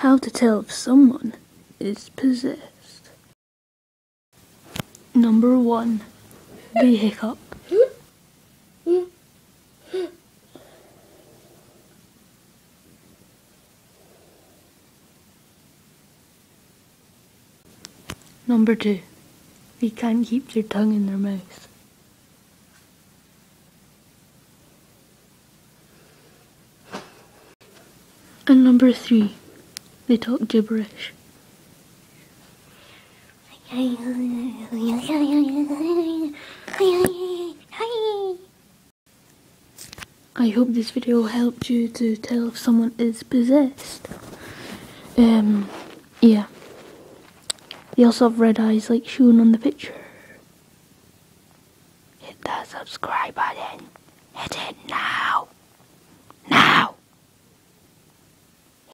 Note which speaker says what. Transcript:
Speaker 1: How to tell if someone is possessed. Number one, the hiccup. Number two, they can't keep their tongue in their mouth. And number three, they talk gibberish. I hope this video helped you to tell if someone is possessed. Um, yeah. They also have red eyes like shown on the picture. Hit that subscribe button.